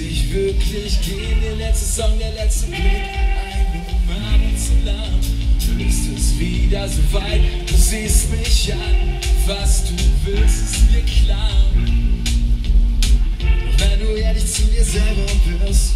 gleich gehen, der letzte Song, der letzte Blick, ein Moment zu lang. Ist es wieder so weit, du siehst mich an, was du willst, ist mir klar. Doch wenn du ehrlich zu dir selber bist,